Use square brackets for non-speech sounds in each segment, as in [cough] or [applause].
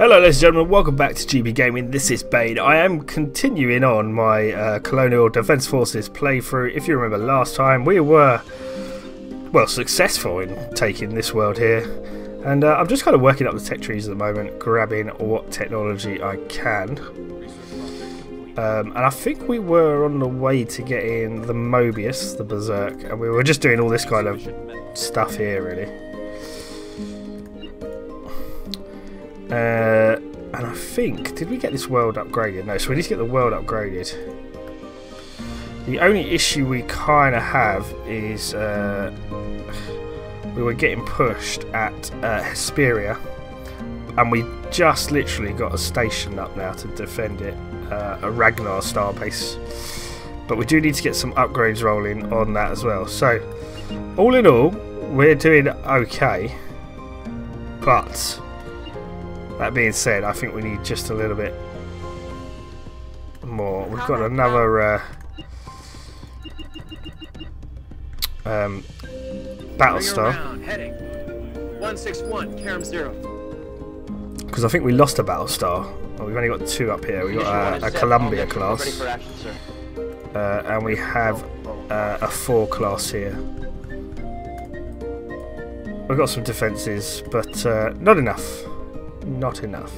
Hello ladies and gentlemen, welcome back to GB Gaming, this is Bane. I am continuing on my uh, Colonial Defence Forces playthrough. If you remember last time, we were, well, successful in taking this world here. And uh, I'm just kind of working up the tech trees at the moment, grabbing what technology I can. Um, and I think we were on the way to getting the Mobius, the Berserk, and we were just doing all this kind of stuff here really. Uh, and I think, did we get this world upgraded? No, so we need to get the world upgraded. The only issue we kind of have is uh, we were getting pushed at uh, Hesperia, and we just literally got a station up now to defend it, uh, a Ragnar starbase. But we do need to get some upgrades rolling on that as well. So, all in all, we're doing okay, but that being said, I think we need just a little bit more. We've got another uh, um, Battlestar. Because I think we lost a Battlestar. Well, we've only got two up here. We've got uh, a Columbia class. Uh, and we have uh, a 4 class here. We've got some defences, but uh, not enough not enough.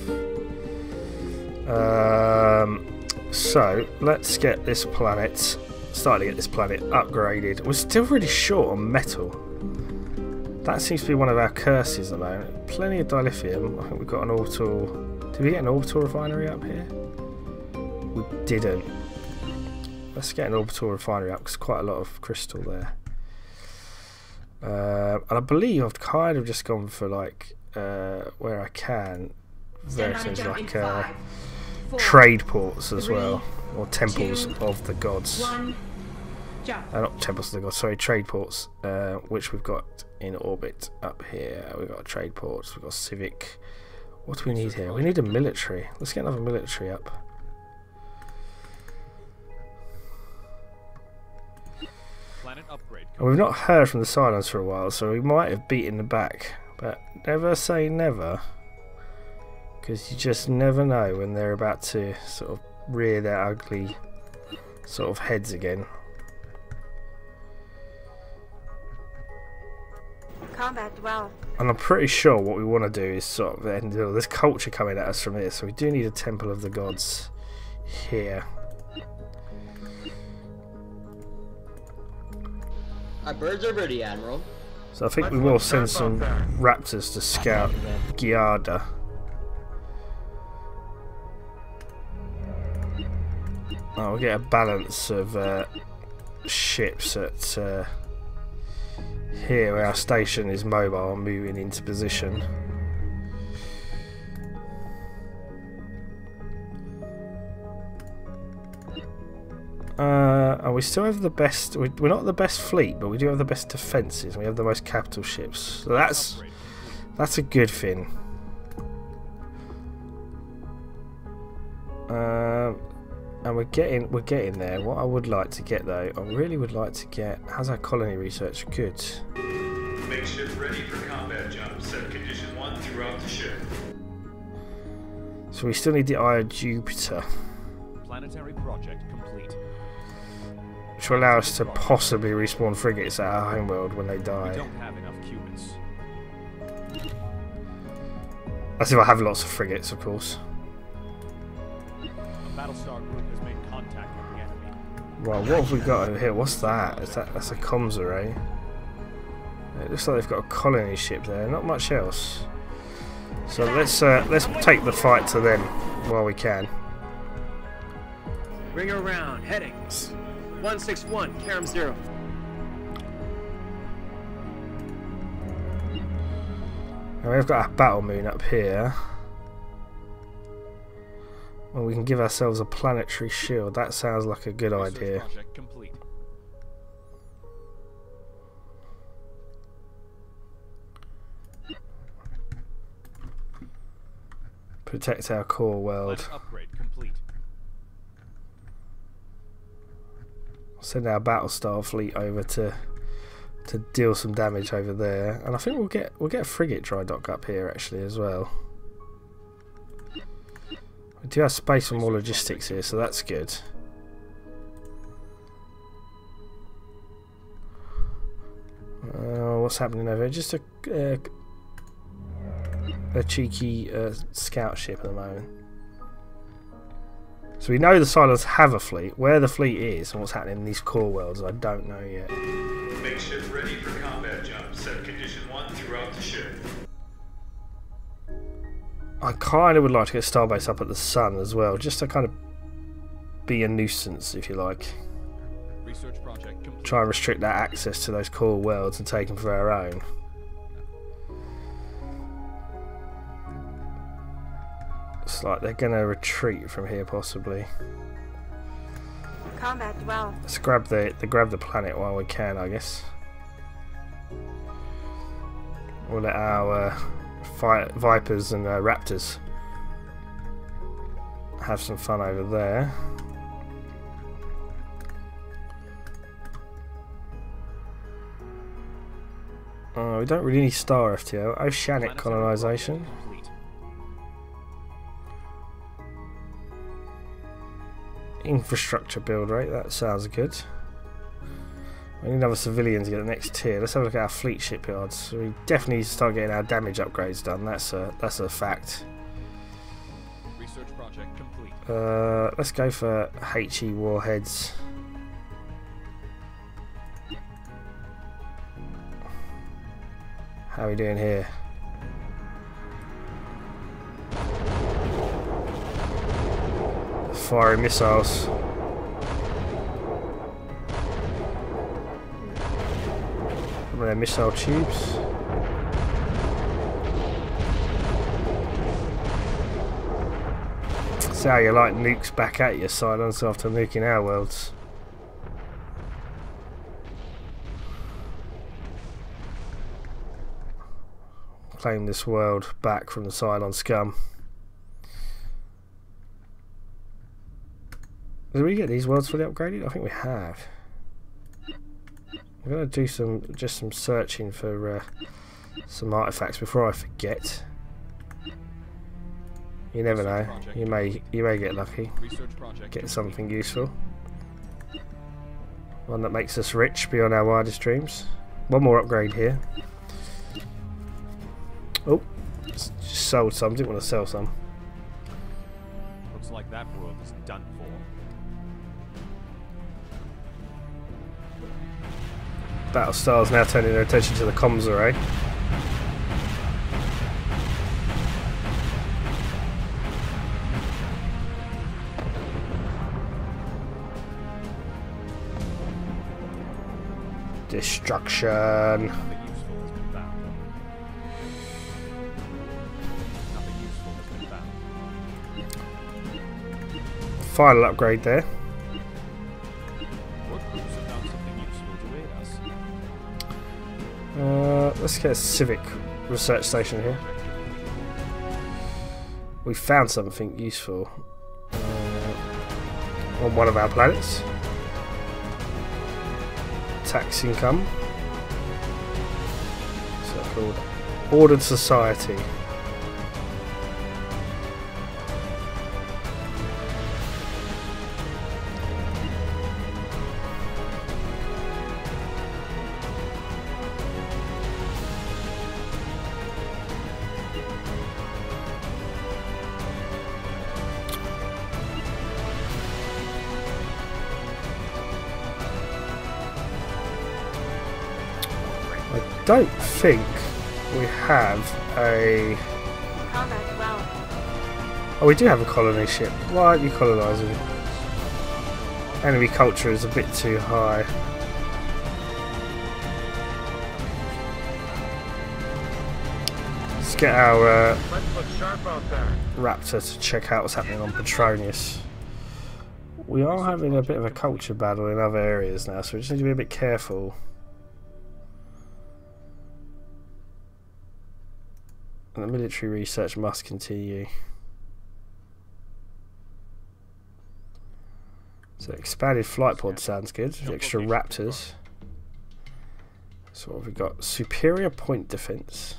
Um, so, let's get this planet, starting to get this planet upgraded. We're still really short on metal. That seems to be one of our curses at the moment. Plenty of dilithium. I think we've got an orbital... Did we get an orbital refinery up here? We didn't. Let's get an orbital refinery up because quite a lot of crystal there. Uh, and I believe I've kind of just gone for like uh, where I can versus like uh, trade ports as well, or temples of the gods. Uh, not temples of the gods, sorry, trade ports, uh, which we've got in orbit up here. We've got trade ports, we've got civic. What do we need here? We need a military. Let's get another military up. And we've not heard from the Cylons for a while, so we might have beaten the back but never say never. Because you just never know when they're about to sort of rear their ugly sort of heads again. Combat well. And I'm pretty sure what we want to do is sort of end all this culture coming at us from here. So we do need a temple of the gods here. Our birds are ready, Admiral. So I think we will send some raptors to scout Giada. Oh, we'll get a balance of uh, ships at uh, here our station is mobile moving into position. And we still have the best. We're not the best fleet, but we do have the best defences. We have the most capital ships, so that's that's a good thing. Uh, and we're getting we're getting there. What I would like to get though, I really would like to get. How's our colony research? Good. Make ship ready for combat jump. Set condition one throughout the ship. So we still need the Eye of Jupiter. Planetary project which will allow us to possibly respawn frigates at our homeworld when they die. That's if I have lots of frigates, of course. Right, what have we got over here? What's that? Is that that's a comms array? It looks like they've got a colony ship there. Not much else. So let's uh, let's take the fight to them while we can. Ring around, headings. 161, carom 0. Now we've got a battle moon up here. Well, we can give ourselves a planetary shield. That sounds like a good idea. Protect our core world. Send our Battlestar fleet over to to deal some damage over there, and I think we'll get we'll get a frigate dry dock up here actually as well. We do have space for more logistics here, so that's good. Uh, what's happening over here? Just a, uh, a cheeky uh, scout ship at the moment. So we know the Cylons have a fleet. Where the fleet is and what's happening in these core worlds, I don't know yet. Make ship ready for combat jump. Set condition one throughout the ship. I kind of would like to get Starbase up at the sun as well, just to kind of be a nuisance, if you like. Research project. Try and restrict that access to those core worlds and take them for our own. It's like they're going to retreat from here, possibly. Combat dwell. Let's grab the, the grab the planet while we can, I guess. We'll let our uh, fi- vipers and uh, raptors have some fun over there. Uh, we don't really need star FTO. Oceanic colonization. Infrastructure build rate. That sounds good. We need another civilian to get the next tier. Let's have a look at our fleet shipyards. We definitely need to start getting our damage upgrades done. That's a that's a fact. Research project complete. Uh, let's go for HE warheads. How are we doing here? Firing missiles. Some of their missile tubes. See how you like nukes back at you, Cylons after nuking our worlds. Claim this world back from the Cylon scum. Did we get these worlds fully upgraded? I think we have. I'm gonna do some just some searching for uh, some artifacts before I forget. You never know. You may you may get lucky. Get something useful. One that makes us rich beyond our wildest dreams. One more upgrade here. Oh, just just sold some. Didn't want to sell some. Looks like that world is done for. Battlestar's now turning their attention to the comms array. Destruction. Final upgrade there. Uh, let's get a civic research station here. We found something useful uh, on one of our planets. Tax income. So called Ordered Society. Don't think we have a. Oh, we do have a colony ship. Why aren't you colonising? Enemy culture is a bit too high. Let's get our uh. Raptor to check out what's happening on Petronius. We are having a bit of a culture battle in other areas now, so we just need to be a bit careful. And the military research must continue. So expanded flight pod sounds good. The extra Raptors. So what have we got? Superior point defense.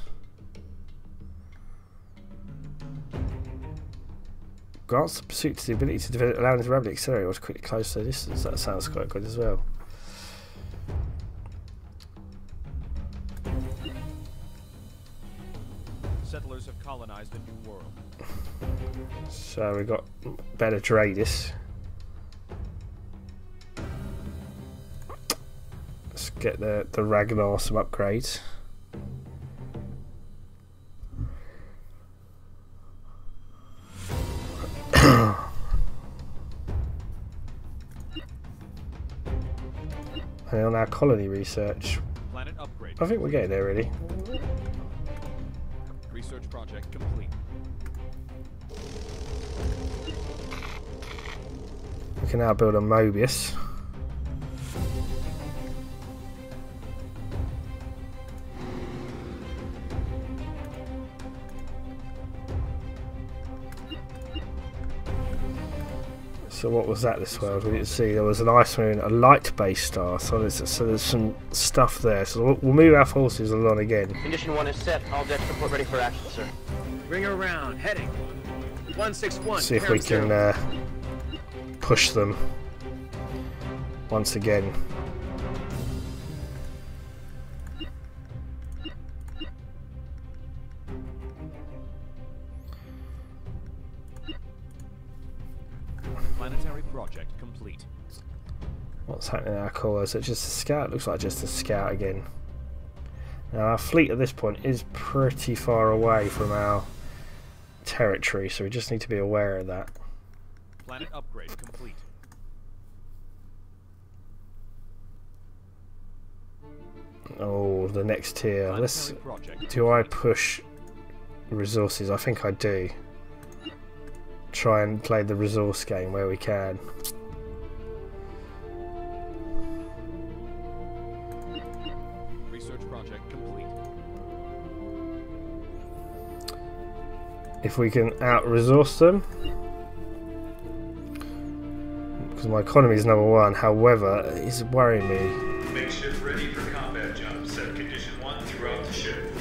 Grants the pursuit to the ability to develop, allowing it to rapidly accelerate or to quickly close the distance. That sounds quite good as well. Settlers have colonized a new world. So we got better Dradis. Let's get the the Ragnar some upgrades. [coughs] and on our colony research, I think we're getting there really. Project complete. We can now build a Mobius. So what was that this world? We didn't see. There was an ice moon, a light base star. So there's, so there's some stuff there. So we'll, we'll move our forces along again. Condition one is set. All decks report ready for action, sir. Bring her around. Heading. 161. See if we can uh, push them once again. Planetary project complete. What's happening in our core? Is it just a scout? Looks like just a scout again. Now our fleet at this point is pretty far away from our territory, so we just need to be aware of that. Planet upgrade complete. Oh, the next tier. Let's. Do I push resources? I think I do. Try and play the resource game where we can. Research project complete. If we can out resource them. Because my economy is number one, however, it's worrying me Make ship ready for combat jump. Set condition one throughout the ship.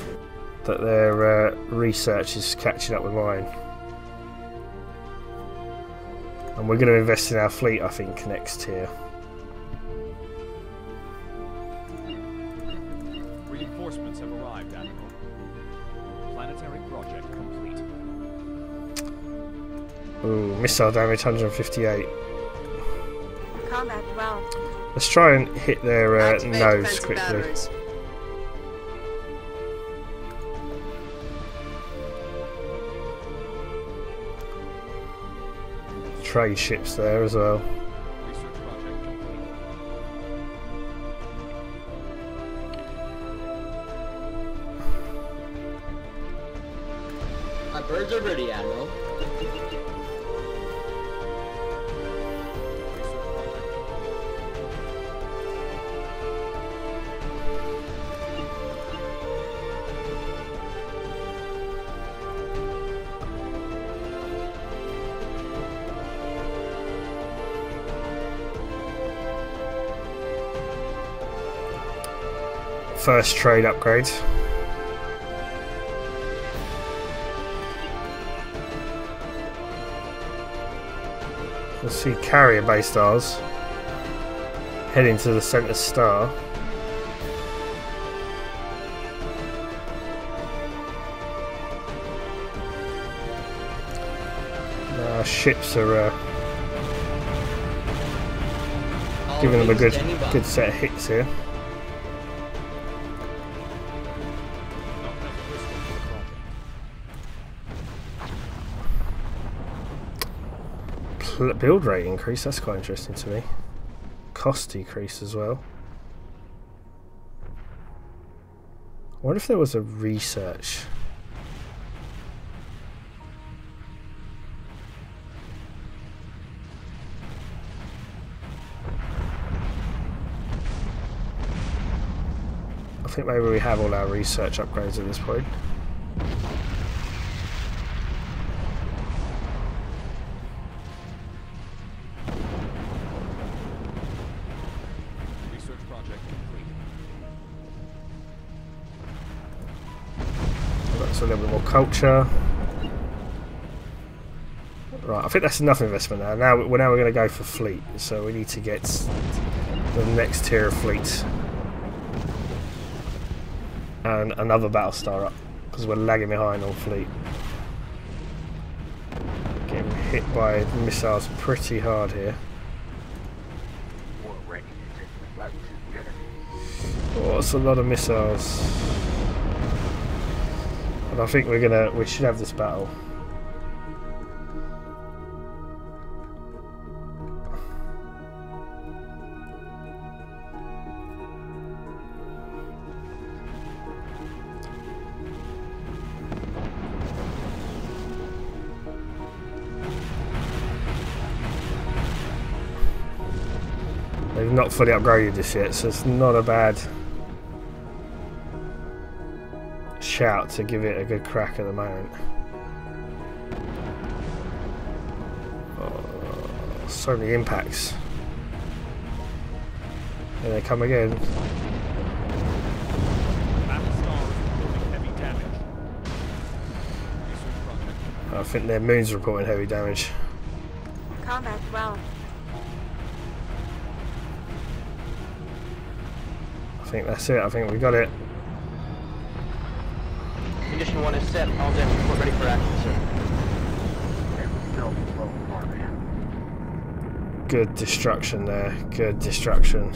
that their uh, research is catching up with mine. And we're going to invest in our fleet, I think, next tier. Reinforcements have arrived, Admiral. Planetary project complete. Ooh, missile damage 158. Combat well. Let's try and hit their uh, nose quickly. batteries. Trade ships there as well. First trade upgrade. We'll see carrier base stars heading to the center star. Our ships are uh, giving them a good good set of hits here. Build rate increase, that's quite interesting to me. Cost decrease as well. What if there was a research? I think maybe we have all our research upgrades at this point. Culture. Right, I think that's enough investment now. Now we're now we're going to go for fleet, so we need to get the next tier of fleet and another battle star up because we're lagging behind on fleet. Getting hit by missiles pretty hard here. Oh, it's a lot of missiles. And I think we're gonna we should have this battle. They've not fully upgraded this yet, so it's not a bad shout to give it a good crack at the moment. Oh, so many impacts. Here they come again. Battlestar is reporting heavy damage. Research project. I think their moon's reporting heavy damage. Combat well. I think that's it. I think we got it. Set. All decks report ready for action, sir. Good destruction there. Good destruction.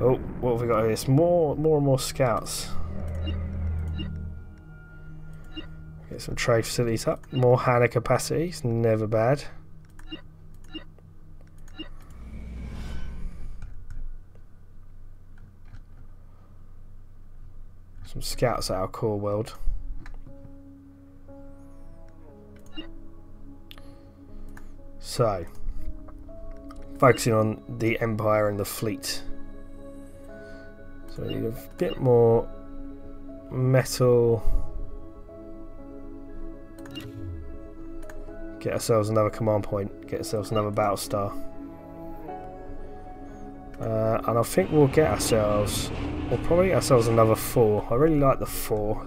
Oh, what have we got here? It's more, more and more scouts. Get some trade facilities up. More hangar capacity. It's never bad. Some scouts at our core world. So, focusing on the Empire and the fleet. So we need a bit more metal. Get ourselves another command point. Get ourselves another battle star. Uh, and I think we'll get ourselves, we'll probably get ourselves another four. I really like the four.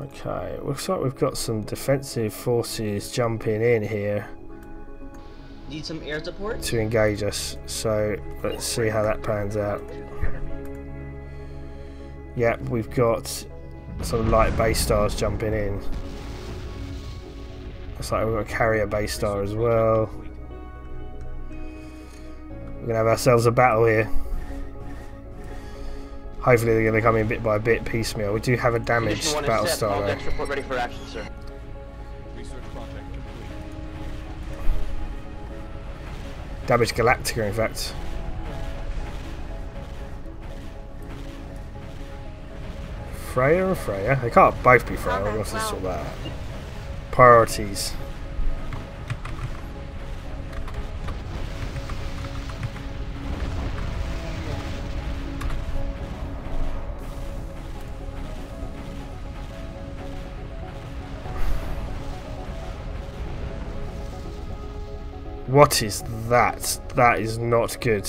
Okay, looks like we've got some defensive forces jumping in here Need some air support? to engage us. So let's see how that pans out. Yep, we've got some light base stars jumping in. Looks like we've got a carrier base star as well. We're gonna have ourselves a battle here. Hopefully they're gonna come in bit by bit, piecemeal. We do have a damaged battle star All though. report ready for action, sir. Research project complete. Damaged Galactica, in fact. Freya and Freya? They can't both be Freya. Combat What's this all well. about? Priorities. What is that? That is not good.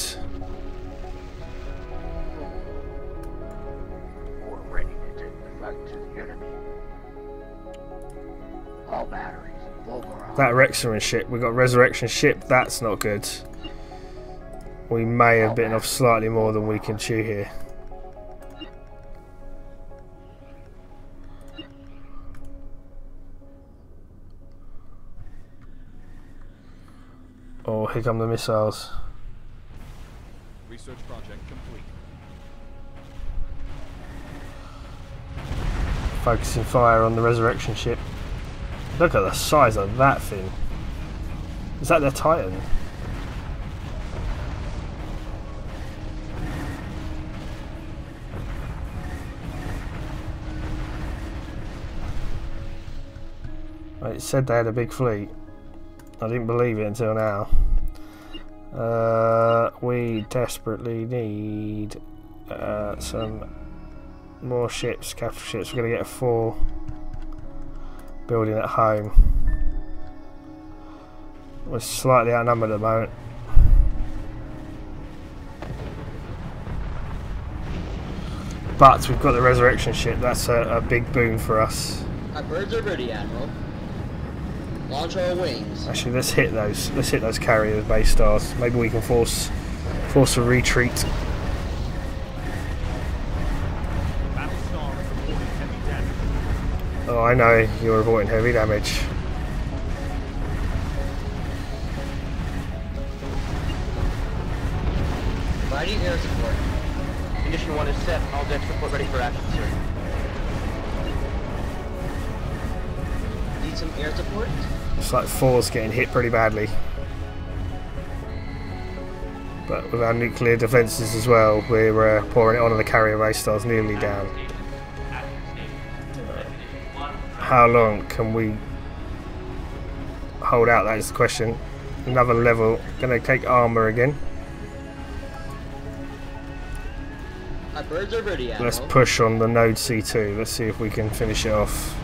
That Rexian ship, we got Resurrection ship, that's not good. We may have bitten off slightly more than we can chew here. Here come the missiles. Research project complete. Focusing fire on the resurrection ship. Look at the size of that thing. Is that their Titan? It said they had a big fleet. I didn't believe it until now. Uh, we desperately need uh, some more ships, capital ships. We're going to get a four building at home. We're slightly outnumbered at the moment. But we've got the resurrection ship. That's a, a big boon for us. Our birds are ready, Admiral. Wings. Actually, let's hit those. Let's hit those carrier base stars. Maybe we can force force a retreat. Battlestar is reporting heavy damage. Oh, I know you're avoiding heavy damage. Providing air support. Condition 1 is set. All decks report ready for action, sir. Need some air support? It's like four's getting hit pretty badly. But with our nuclear defences as well, we're uh, pouring it on and the carrier base stars nearly down. How long can we hold out? That is the question. Another level. Gonna take armour again. Let's push on the node C2. Let's see if we can finish it off.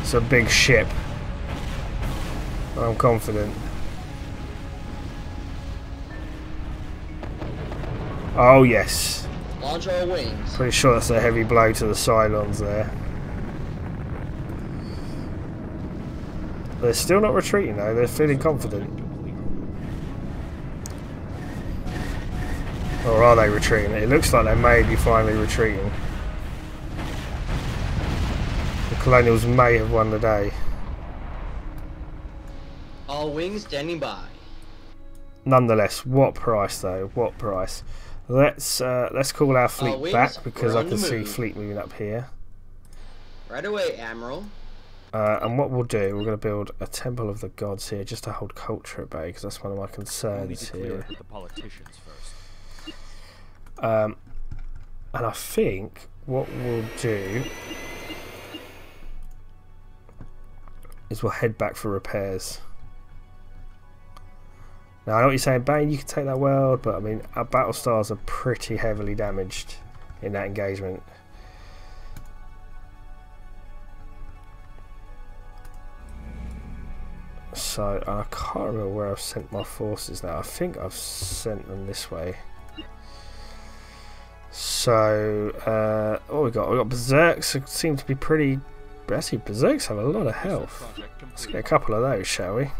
It's a big ship. I'm confident. Oh yes. Wings. Pretty sure that's a heavy blow to the Cylons there. They're still not retreating though, they're feeling confident. Or are they retreating? It looks like they may be finally retreating. The Colonials may have won the day. All wings standing by. Nonetheless, what price though? What price? Let's uh, let's call our fleet wings, back because I can see move. fleet moving up here. Right away, Admiral. Uh, and what we'll do, we're going to build a temple of the gods here just to hold culture at bay because that's one of my concerns here. the politicians first. Um, and I think what we'll do is we'll head back for repairs. Now I know what you're saying, Bane. You can take that world, but I mean our battle stars are pretty heavily damaged in that engagement. So I can't remember where I've sent my forces now. I think I've sent them this way. So, uh, what we got? We got Berserks. Seem to be pretty. Actually, Berserks have a lot of health. Let's get a couple of those, shall we?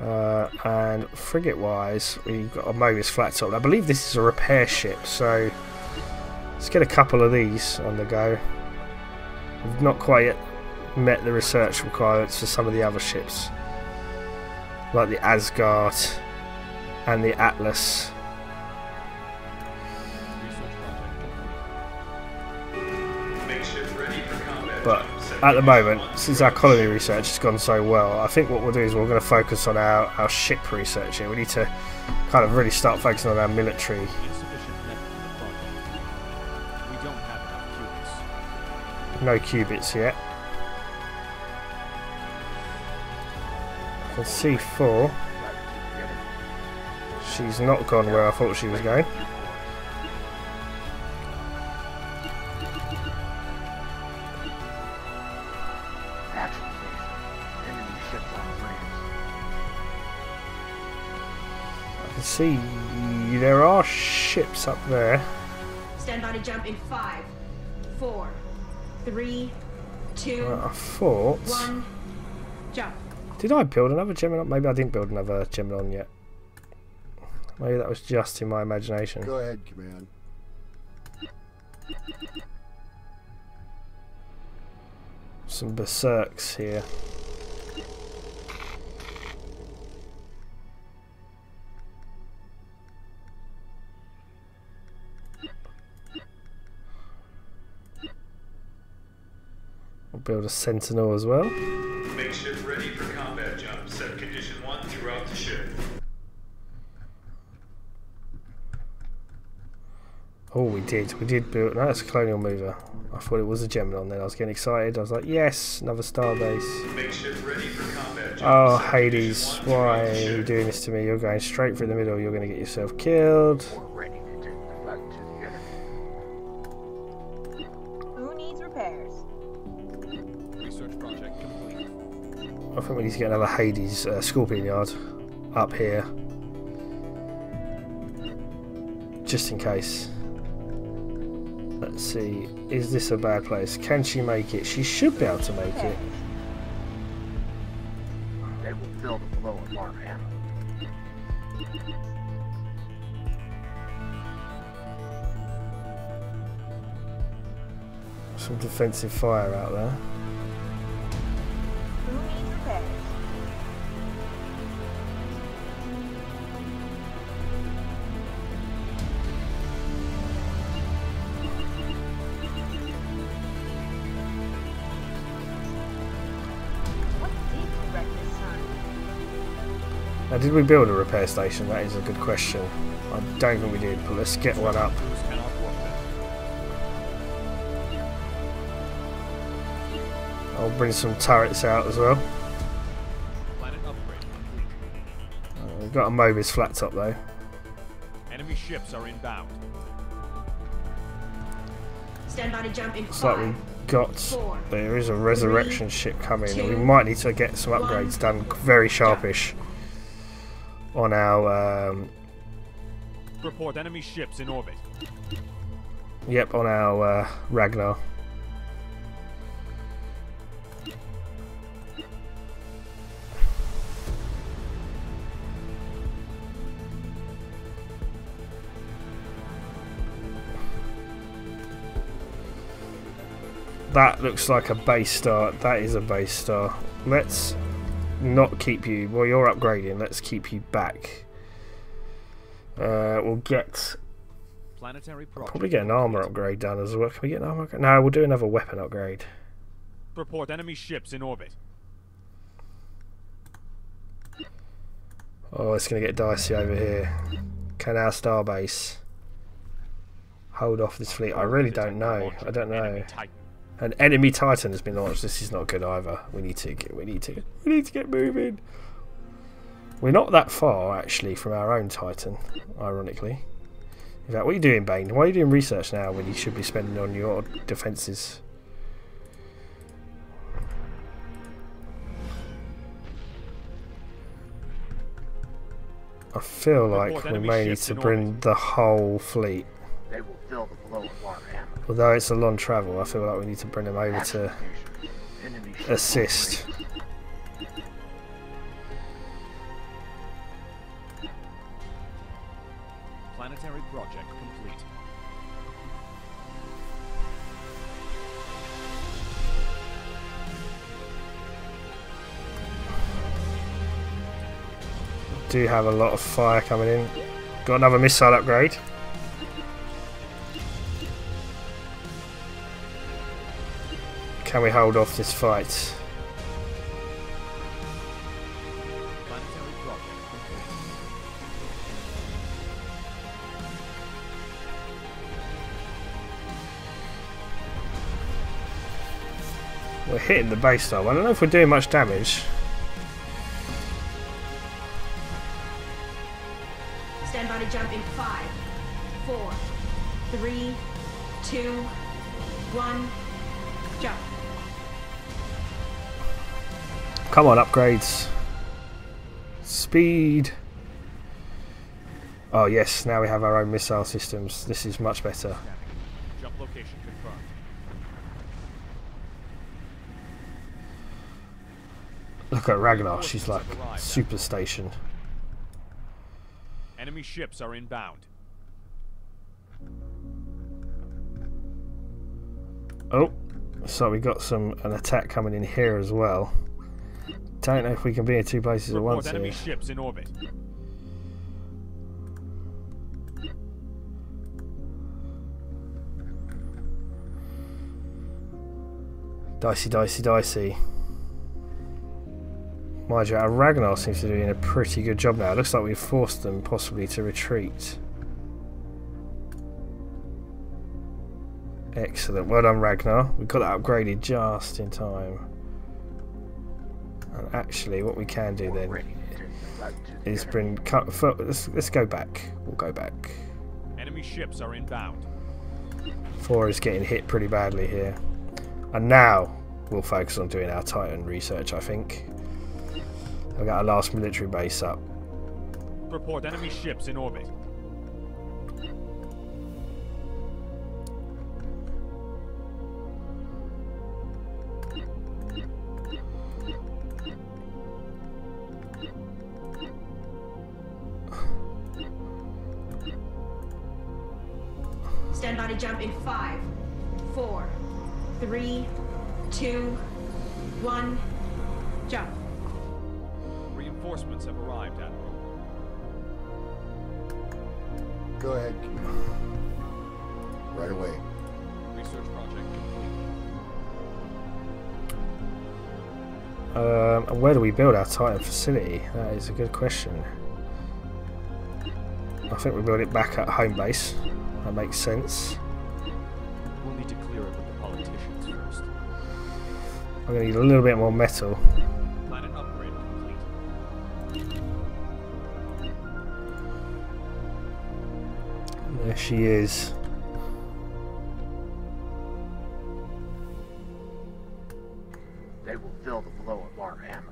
Uh, and frigate-wise, we've got a Mobius flat top. I believe this is a repair ship, so let's get a couple of these on the go. We've not quite yet met the research requirements for some of the other ships, like the Asgard and the Atlas. Research project complete. Make ship ready for combat. But at the moment, since our colony research has gone so well, I think what we'll do is we're going to focus on our, our ship research here. We need to kind of really start focusing on our military. No qubits yet. I can see four. She's not gone where I thought she was going. See there are ships up there. Stand by to jump in five, four, three, two, I thought. one, jump. Did I build another Gemini? Maybe I didn't build another Gemini yet. Maybe that was just in my imagination. Go ahead, Command. Some berserks here. We'll build a sentinel as well. Make ship ready for combat jump. Set condition one throughout the ship. Oh, we did. We did build. No, that's a colonial mover. I thought it was a Gemini. Then I was getting excited. I was like, yes, another starbase. Make ship ready for combat jump. Oh, Hades, why are you doing this to me? You're going straight through the middle. You're going to get yourself killed. I think we need to get another Hades uh, Scorpion Yard up here. Just in case. Let's see. Is this a bad place? Can she make it? She should be able to make it. They will fill the below alarm ammo. Some defensive fire out there. Did we build a repair station? That is a good question. I don't think we did, but let's get one up. Crews cannot work there. I'll bring some turrets out as well. Planet upgrade complete. Uh, we've got a Mobius flat top though. Enemy ships are inbound. Stand by to jump in Looks like five. we got. four, There is a resurrection ship coming. and we might need to get some upgrades one, done very sharpish on our. Um, Report enemy ships in orbit. yep, on our uh, Ragnar. That looks like a base star. That is a base star. Let's not keep you. Well, you're upgrading. Let's keep you back. Uh, we'll get Planetary project. probably get an armor upgrade done as well. Can we get an armor? upgrade? No, we'll do another weapon upgrade. Report enemy ships in orbit. Oh, it's going to get dicey over here. Can our starbase hold off this fleet? I really don't know. I don't know. Enemy Titan. An enemy Titan has been launched. This is not good either. We need to get. We need to. We need to get moving. We're not that far actually from our own Titan. Ironically. In fact, what are you doing, Bane? Why are you doing research now when you should be spending on your defences? I feel like we may need to bring the whole fleet. They will fill the below alarm ammo. Although it's a long travel, I feel like we need to bring him over to Applications. Enemy ship assist. Planetary project complete. Do have a lot of fire coming in. Got another missile upgrade. Can we hold off this fight? We're hitting the base though. I don't know if we're doing much damage. Stand by to jump in five, four, three, two, one, Come on, upgrades. Speed. Oh yes, now we have our own missile systems. This is much better. Jump location confirmed. Look at Ragnar, she's like super station. Enemy ships are inbound. Oh, so we got some an attack coming in here as well. Don't know if we can be in two places at Report once enemy here. ships in orbit. Dicey, dicey, dicey. Mind you, our Ragnar seems to be doing a pretty good job now. It looks like we've forced them possibly to retreat. Excellent. Well done, Ragnar. We got that upgraded just in time. And actually, what we can do then Ready to take the route to the is bring. Cut, fo- let's, let's go back. We'll go back. Enemy ships are inbound. Four is getting hit pretty badly here. And now we'll focus on doing our Titan research, I think. I've got our last military base up. Report enemy ships in orbit. Four, three, two, one. Jump. Reinforcements have arrived, Admiral. Go ahead, Right away. Research project complete. Um, where do we build our Titan facility? That is a good question. I think we build it back at home base. That makes sense. I'm going to need a little bit more metal. Planet upgrade complete. There she is. They will fill the blow at Warhammer.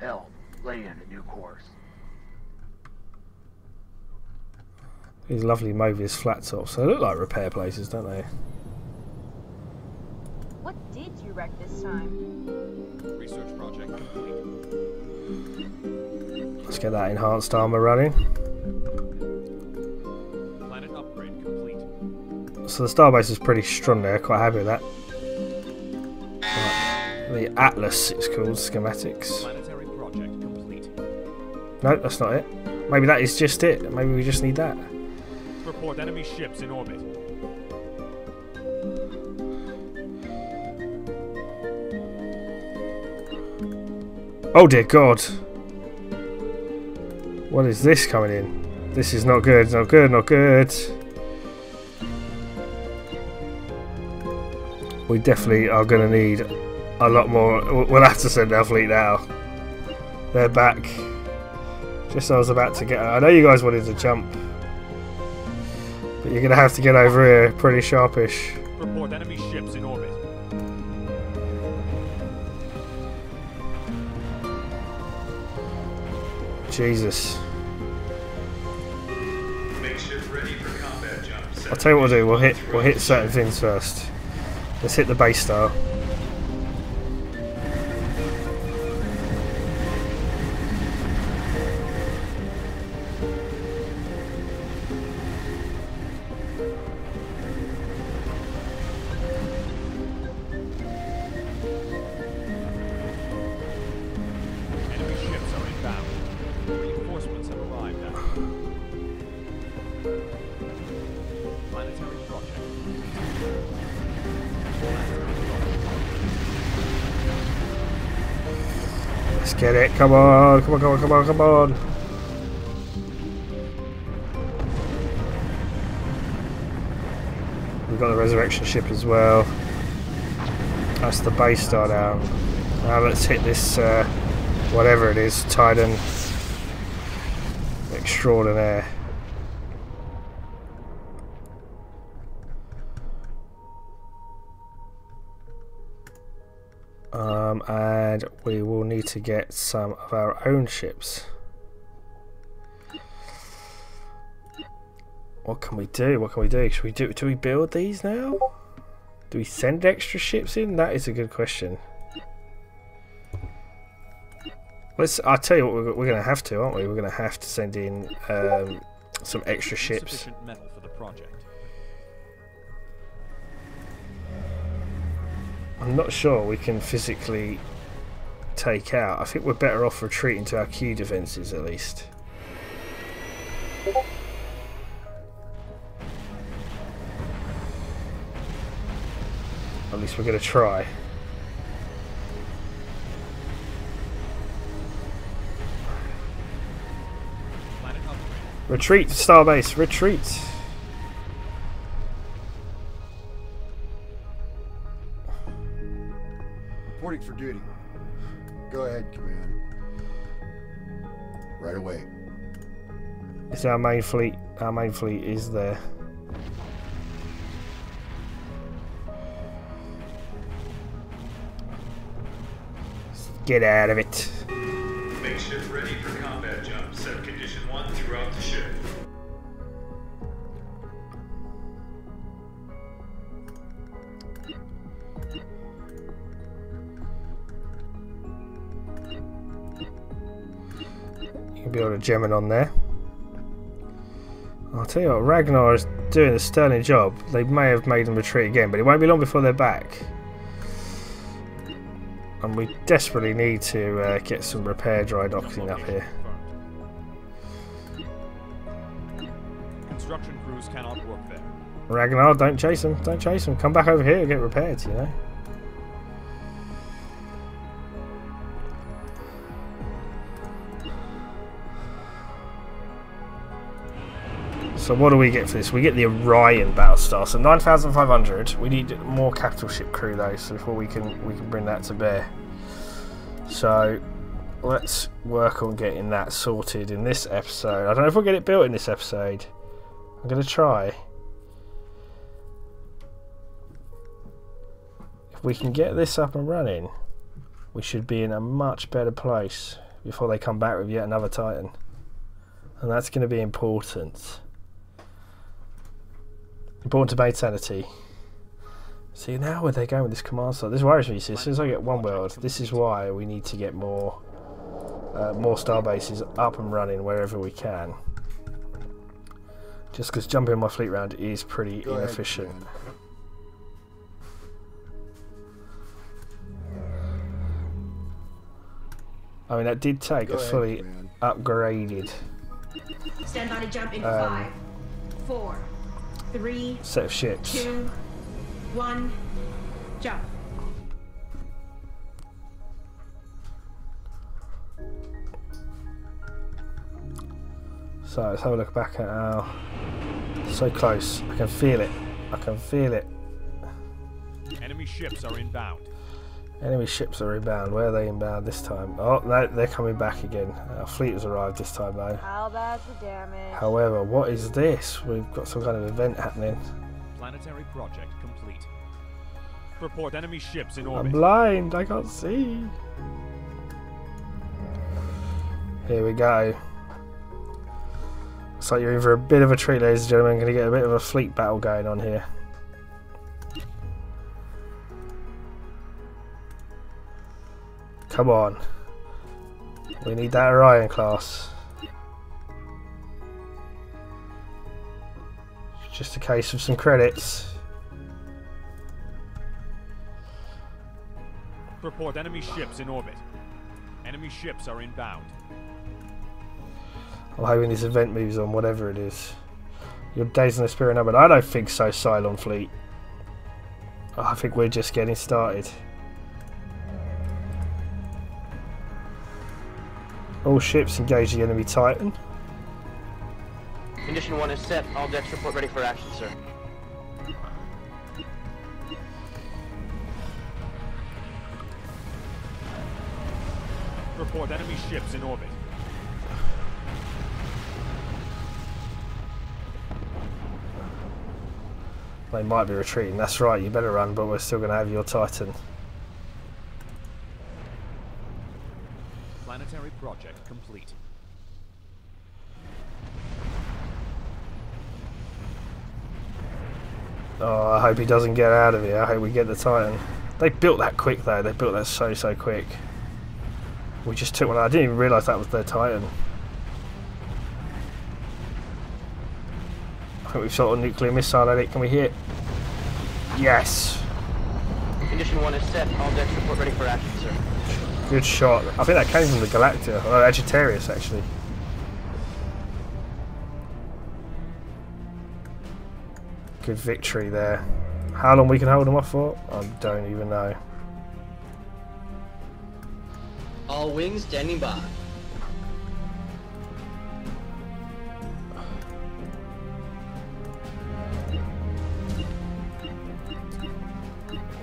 Elm, lay in a new course. These lovely Mobius flat tops. They look like repair places, don't they? What did you wreck this time? Research project complete. Let's get that enhanced armor running. Planet upgrade complete. So the starbase is pretty strong there. Quite happy with that. Right. The Atlas, it's called schematics. Planetary project complete. No, that's not it. Maybe that is just it. Maybe we just need that. Report enemy ships in orbit. Oh dear God! What is this coming in? This is not good. Not good. Not good. We definitely are going to need a lot more. we'll- have to send our fleet now. They're back. Just I was about to get. I know you guys wanted to jump, but you're going to have to get over here pretty sharpish. Report enemy ships in orbit. Jesus. Make ship ready for combat jump. Set I'll tell you what we'll do. We'll hit. We'll hit certain things first. Let's hit the base star. Come on. Come on. Come on. Come on. Come on. We've got the resurrection ship as well. That's the base star down. Now let's hit this, uh, whatever it is, Titan extraordinaire. Um, and we will need to get some of our own ships. What can we do? What can we do? Should we do? Do we build these now? Do we send extra ships in? That is a good question. Let's. I'll tell you what. We're, we're going to have to, aren't we? We're going to have to send in um, some extra ships. Insufficient metal for the project. I'm not sure we can physically take out. I think we're better off retreating to our Q defences at least. At least we're going to try. Retreat, Starbase, retreat! Reporting for duty. Go ahead, Command. Right away. It's our main fleet. Our main fleet is there. Get out of it. Make ship ready for combat A Gemini on there. I'll tell you what, Ragnar is doing a sterling job. They may have made them retreat again, but it won't be long before they're back. And we desperately need to uh, get some repair dry docking up here. Construction crews cannot work there. Ragnar, don't chase them. Don't chase them. Come back over here and get repaired, you know. So what do we get for this? We get the Orion Battlestar. So 9,500. We need more capital ship crew though, so before we can we can bring that to bear. So let's work on getting that sorted in this episode. I don't know if we'll get it built in this episode. I'm gonna try. If we can get this up and running, we should be in a much better place before they come back with yet another Titan. And that's going to be important. Important to main sanity. See now where they're going with this command site. This worries me. See, as soon as I get one world, this is why we need to get more, uh, more star bases up and running wherever we can. Just because jumping my fleet round is pretty Go inefficient. Command. I mean, that did take Go a fully Command. upgraded Stand by to jump in Um, five, four, three, set of ships. two, one, jump. So let's have a look back at our. So close. I can feel it. I can feel it. Enemy ships are inbound. Enemy ships are inbound. Where are they inbound this time? Oh, no, they're coming back again. Our fleet has arrived this time though. How bad's the damage? However, what is this? We've got some kind of event happening. Planetary project complete. Report enemy ships in orbit. I'm blind. I can't see. Here we go. Looks like you're in for a bit of a treat, ladies and gentlemen. Going to get a bit of a fleet battle going on here. Come on. We need that Orion class. Just a case of some credits. Report enemy ships in orbit. Enemy ships are inbound. I'm hoping this event moves on, whatever it is. Your days in the spirit numbered. I don't think so, Cylon Fleet. I think we're just getting started. All ships engage the enemy Titan. Condition one is set. All decks report ready for action, sir. Report enemy ships in orbit. They might be retreating. That's right, you better run, but we're still going to have your Titan. Planetary project complete. Oh, I hope he doesn't get out of here. I hope we get the Titan. They built that quick, though. They built that so, so quick. We just took one. I didn't even realise that was their Titan. I think we've shot a nuclear missile at it. Can we hit? Yes. Condition one is set. All decks report ready for action, sir. Good shot. I think that came from the Galactica. Oh, Sagittarius, actually. Good victory there. How long we can hold them off for? I don't even know. All wings standing by.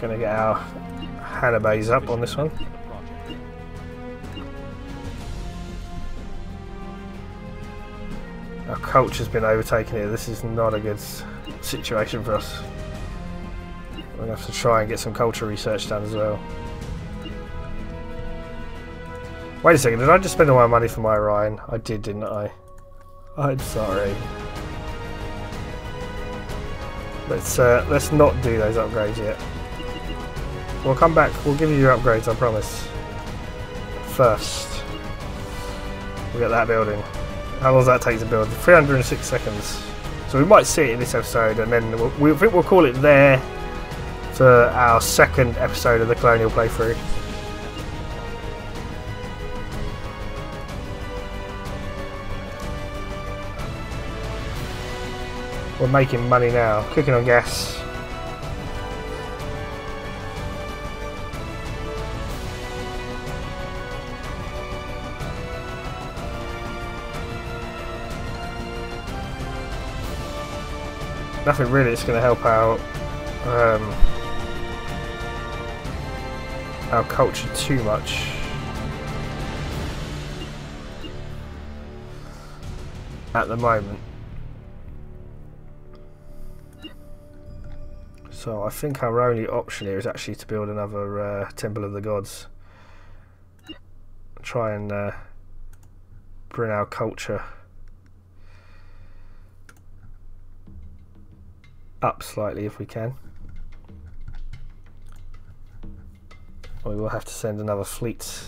Gonna get our hangar bays up on this one. Our culture's been overtaken here. This is not a good situation for us. We're gonna have to try and get some culture research done as well. Wait a second, did I just spend all my money for my Orion? I did, didn't I? I'm sorry. Let's uh, let's not do those upgrades yet. We'll come back. We'll give you your upgrades. I promise. First, we'll get that building. How long does that take to build? 306 seconds. So we might see it in this episode, and then we'll, we think we'll call it there for our second episode of the Colonial playthrough. We're making money now, cooking on gas. Nothing really that's going to help out um, our culture too much. At the moment. So I think our only option here is actually to build another uh, Temple of the Gods. Try and uh, bring our culture up slightly if we can. We will have to send another fleet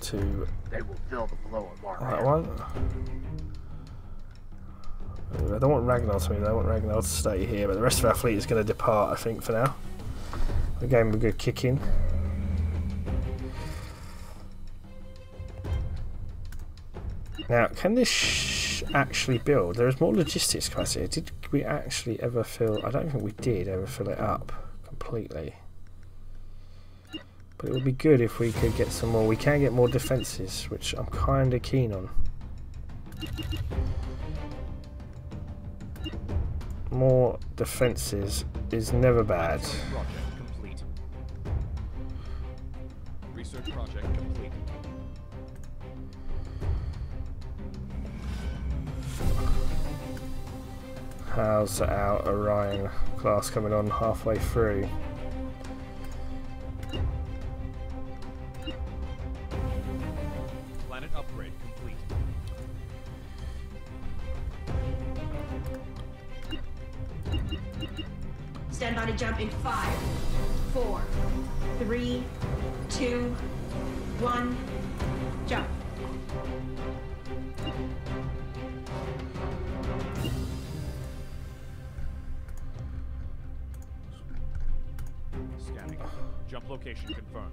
to They will fill the mark. that one. I don't want Ragnar to move, I want Ragnar to stay here, but the rest of our fleet is going to depart, I think, for now. We gave him a good kick in. Now, can this sh actually build? There is more logistics capacity. Did we actually ever fill... I don't think we did ever fill it up completely. But it would be good if we could get some more. We can get more defences, which I'm kind of keen on. More defences is never bad. Project complete. Research project complete. How's our Orion class coming on halfway through? Planet upgrade complete. Stand by to jump in five, four, three, two, one, location confirmed.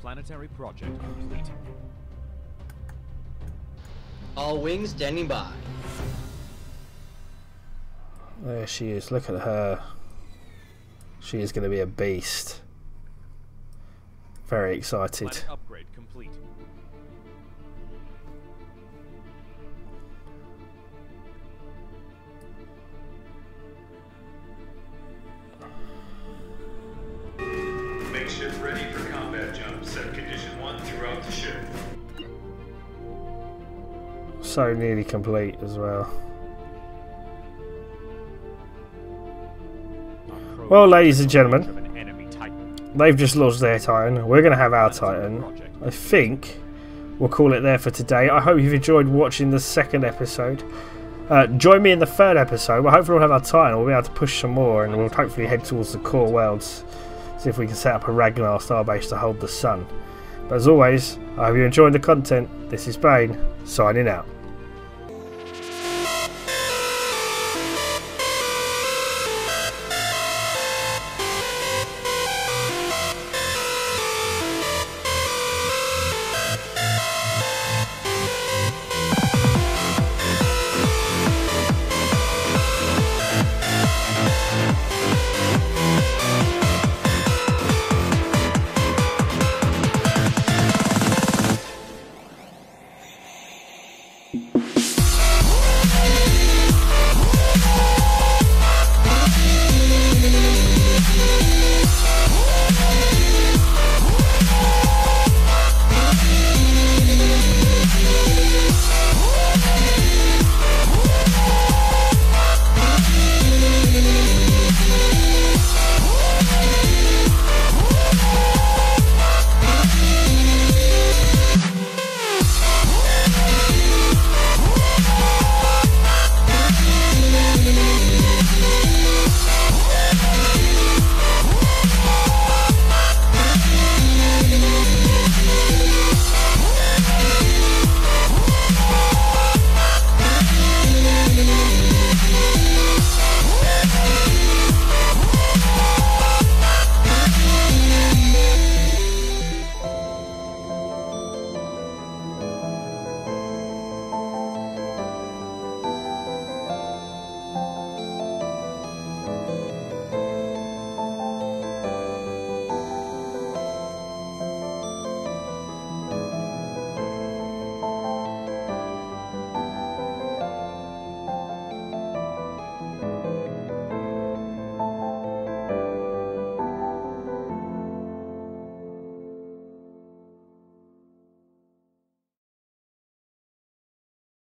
Planetary project complete. All wings standing by. There she is. Look at her. She is going to be a beast. Very excited. Planet upgrade complete. So nearly complete as well. Well, ladies and gentlemen, they've just lost their Titan. We're going to have our Titan. I think we'll call it there for today. I hope you've enjoyed watching the second episode. Uh, join me in the third episode. Well, hopefully we'll have our Titan. We'll be able to push some more, and we'll hopefully head towards the core worlds. See if we can set up a Ragnar starbase to hold the sun. But as always, I hope you enjoyed the content. This is Bane, signing out.